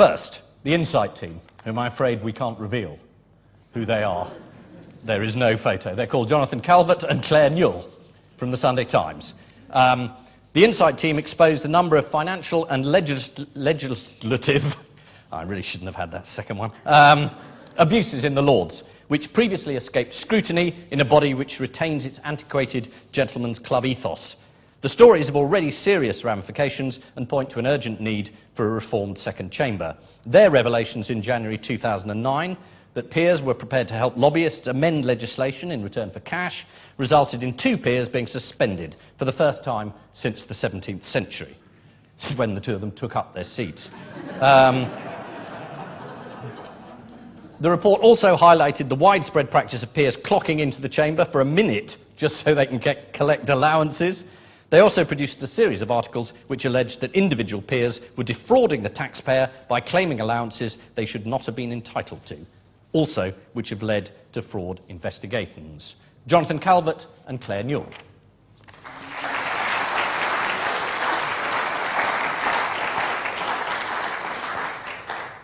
First, the Insight team, whom I'm afraid we can't reveal who they are. There is no photo. They're called Jonathan Calvert and Claire Newell from the Sunday Times. Um, the Insight team exposed a number of financial and legis legislative, I really shouldn't have had that second one, um, abuses in the Lords, which previously escaped scrutiny in a body which retains its antiquated gentleman's club ethos. The stories have already serious ramifications and point to an urgent need for a reformed second chamber. Their revelations in January 2009 that peers were prepared to help lobbyists amend legislation in return for cash resulted in two peers being suspended for the first time since the 17th century. This is when the two of them took up their seats. Um, the report also highlighted the widespread practice of peers clocking into the chamber for a minute just so they can get, collect allowances. They also produced a series of articles which alleged that individual peers were defrauding the taxpayer by claiming allowances they should not have been entitled to also which have led to fraud investigations. Jonathan Calvert and Claire Newell.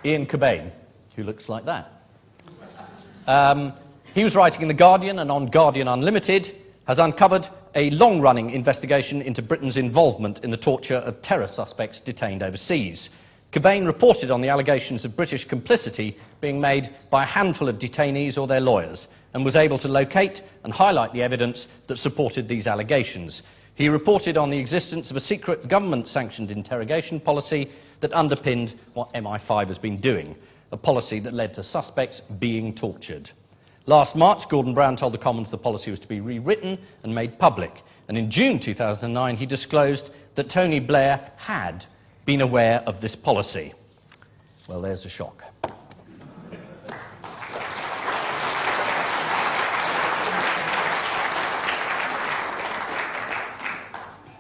Ian Cobain, who looks like that. Um, he was writing in The Guardian and on Guardian Unlimited, has uncovered a long running investigation into Britain's involvement in the torture of terror suspects detained overseas. Cobain reported on the allegations of British complicity being made by a handful of detainees or their lawyers and was able to locate and highlight the evidence that supported these allegations. He reported on the existence of a secret government-sanctioned interrogation policy that underpinned what MI5 has been doing, a policy that led to suspects being tortured. Last March, Gordon Brown told the Commons the policy was to be rewritten and made public. And in June 2009, he disclosed that Tony Blair had been aware of this policy? Well, there's a shock.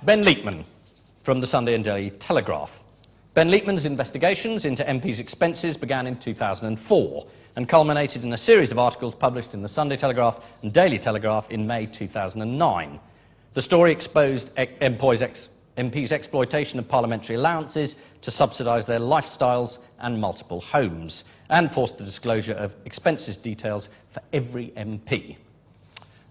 Ben Leapman from the Sunday and Daily Telegraph. Ben Leapman's investigations into MPs' expenses began in 2004 and culminated in a series of articles published in the Sunday Telegraph and Daily Telegraph in May 2009. The story exposed MPs' MPs' exploitation of parliamentary allowances to subsidise their lifestyles and multiple homes, and forced the disclosure of expenses details for every MP.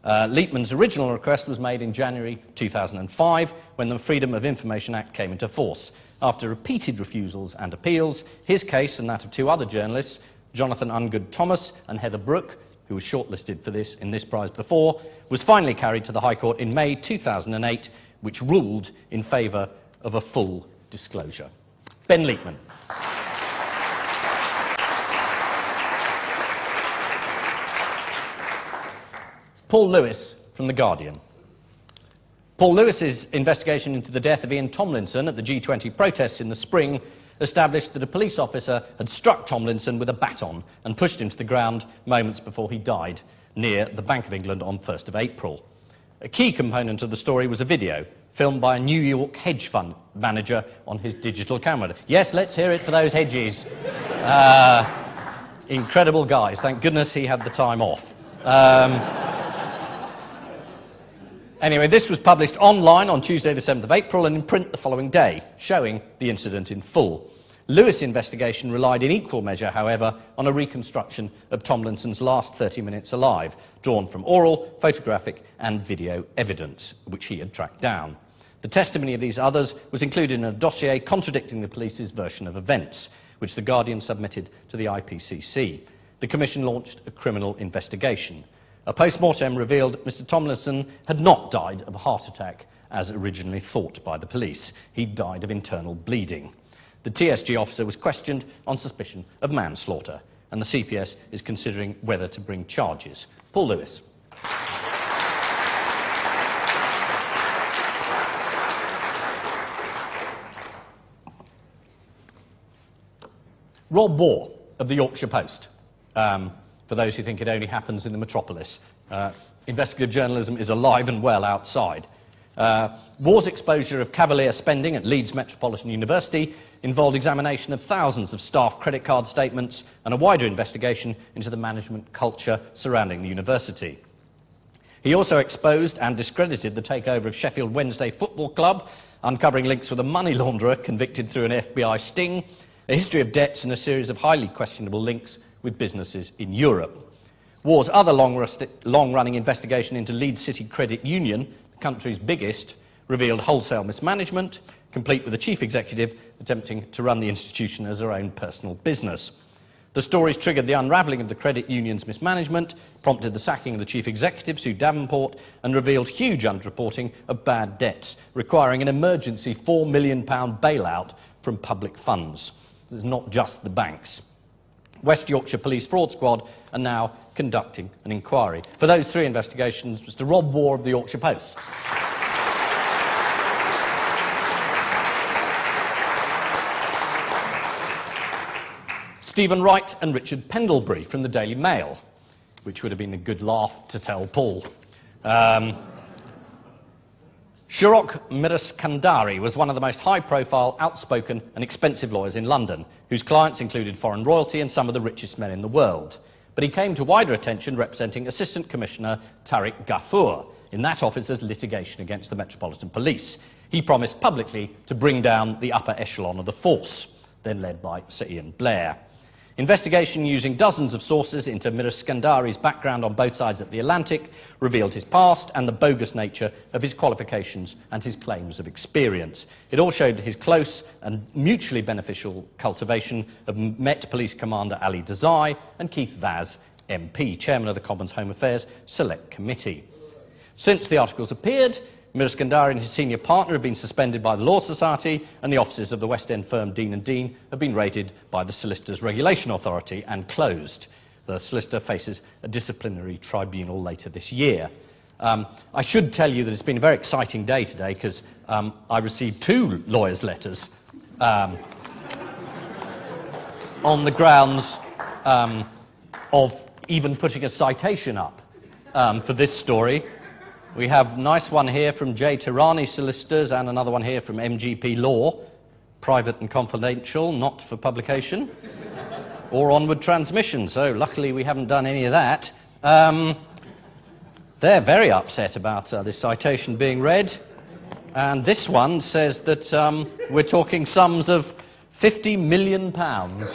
Uh, Leapman's original request was made in January 2005 when the Freedom of Information Act came into force. After repeated refusals and appeals, his case and that of two other journalists, Jonathan Ungoed-Thomas and Heather Brooke, who was shortlisted for this in this prize before, was finally carried to the High Court in May 2008 which ruled in favour of a full disclosure. Ben Leapman. Paul Lewis from The Guardian. Paul Lewis's investigation into the death of Ian Tomlinson at the G20 protests in the spring established that a police officer had struck Tomlinson with a baton and pushed him to the ground moments before he died near the Bank of England on 1st of April. A key component of the story was a video filmed by a New York hedge fund manager on his digital camera. Yes, let's hear it for those hedges. Uh, incredible guys. Thank goodness he had the time off. Um, anyway, this was published online on Tuesday, the 7th of April, and in print the following day, showing the incident in full. Lewis' investigation relied in equal measure, however, on a reconstruction of Tomlinson's last 30 minutes alive, drawn from oral, photographic and video evidence, which he had tracked down. The testimony of these others was included in a dossier contradicting the police's version of events, which The Guardian submitted to the IPCC. The Commission launched a criminal investigation. A post-mortem revealed Mr Tomlinson had not died of a heart attack, as originally thought by the police. He died of internal bleeding. The TSG officer was questioned on suspicion of manslaughter, and the CPS is considering whether to bring charges. Paul Lewis. Rob Waugh of the Yorkshire Post, um, for those who think it only happens in the metropolis. Uh, investigative journalism is alive and well outside. Uh, Waugh's exposure of cavalier spending at Leeds Metropolitan University involved examination of thousands of staff credit card statements and a wider investigation into the management culture surrounding the university. He also exposed and discredited the takeover of Sheffield Wednesday Football Club, uncovering links with a money launderer convicted through an FBI sting, a history of debts and a series of highly questionable links with businesses in Europe. Waugh's other long-running investigation into Leeds City Credit Union, the country's biggest, revealed wholesale mismanagement, complete with the chief executive attempting to run the institution as her own personal business. The stories triggered the unravelling of the credit union's mismanagement, prompted the sacking of the chief executive, Sue Davenport, and revealed huge underreporting of bad debts, requiring an emergency £4 million bailout from public funds. Is not just the banks. West Yorkshire Police Fraud Squad are now conducting an inquiry. For those three investigations, Mr Rob Waugh of the Yorkshire Post. Stephen Wright and Richard Pendlebury from the Daily Mail, which would have been a good laugh to tell Paul. Um, Shahrokh Mireskandari was one of the most high-profile, outspoken and expensive lawyers in London, whose clients included foreign royalty and some of the richest men in the world. But he came to wider attention representing Assistant Commissioner Tarique Ghaffur in that officer's litigation against the Metropolitan Police. He promised publicly to bring down the upper echelon of the force, then led by Sir Ian Blair. Investigation using dozens of sources into Mireskandari's background on both sides of the Atlantic revealed his past and the bogus nature of his qualifications and his claims of experience. It all showed his close and mutually beneficial cultivation of Met Police Commander Ali Dizaei and Keith Vaz, MP, Chairman of the Commons Home Affairs Select Committee. Since the articles appeared, Mireskandari and his senior partner have been suspended by the Law Society, and the offices of the West End firm Dean & Dean have been raided by the Solicitors Regulation Authority and closed. The solicitor faces a disciplinary tribunal later this year. Um, I should tell you that it's been a very exciting day today because um, I received two lawyers' letters um, on the grounds um, of even putting a citation up um, for this story. We have a nice one here from J. Tirani Solicitors and another one here from MGP Law, private and confidential, not for publication, or onward transmission. So luckily we haven't done any of that. Um, they're very upset about uh, this citation being read. And this one says that um, we're talking sums of 50 million pounds.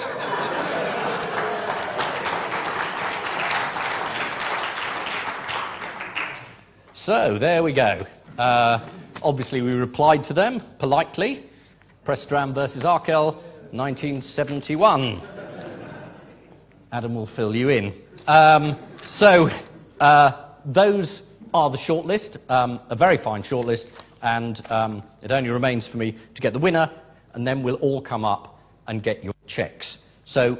So, there we go. Uh, obviously, we replied to them politely. Pressdram versus Arkell, 1971. Adam will fill you in. Um, so, uh, those are the shortlist, um, a very fine shortlist, and um, it only remains for me to get the winner, and then we'll all come up and get your cheques. So,